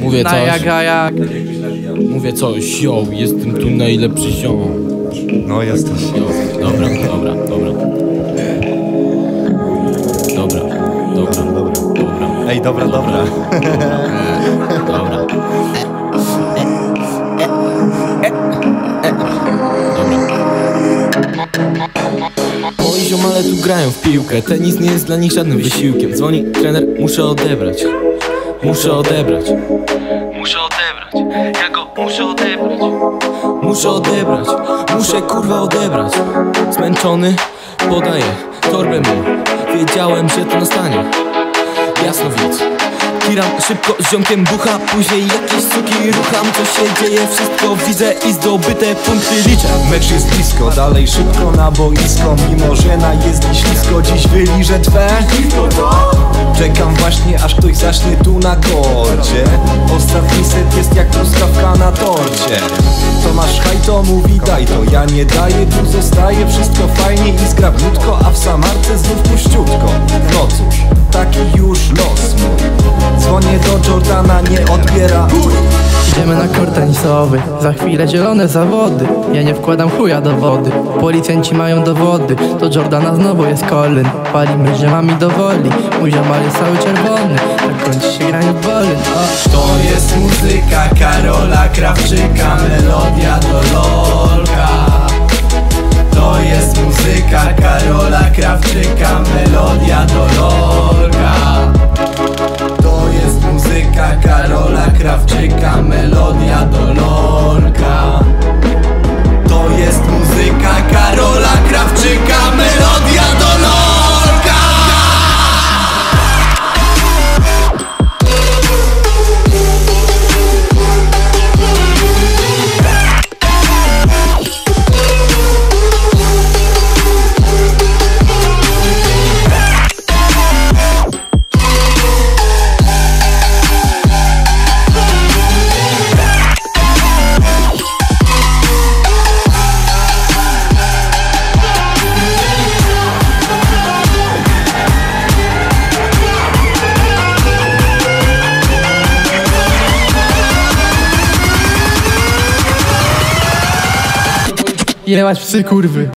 Mówię coś, jak, a jak. mówię coś, yo, jestem tu najlepszy ziom. No jesteś. Yo, dobra, dobra, dobra. Dobra, dobra, Dobra. dobra, Ej, dobra, dobra. dobra. Moi ziomale tu grają w piłkę Tenis nie jest dla nich żadnym wysiłkiem Dzwoni trener, muszę odebrać Muszę odebrać. Muszę odebrać. Ja go muszę odebrać. Muszę odebrać. Muszę kurwa odebrać. Zmęczony Podaję torbę mu. Wiedziałem, że to nastanie. Jasno widz. Kiram szybko z ziomkiem bucha Później jakieś suki rucham. Co się dzieje, wszystko widzę I zdobyte punkty liczę. Mecz jest blisko, dalej szybko na boisko. Mimo, że na jezdni ślisko. Dziś wyliżę twe Czekam właśnie, aż ktoś zacznie tu na korcie Ostatni set jest jak truskawka na torcie. To masz haj, to mówi daj to Ja nie daję, tu zostaje na kort tenisowy, za chwilę zielone zawody. Ja nie wkładam chuja do wody, policjanci mają dowody. To Jordana znowu jest Colin, palimy ziomami do woli. Mój ziomal jest cały czerwony, tak kończy się granie w wolyn. To jest muzyka Karola Krawczyka Melodia e é ela se curva.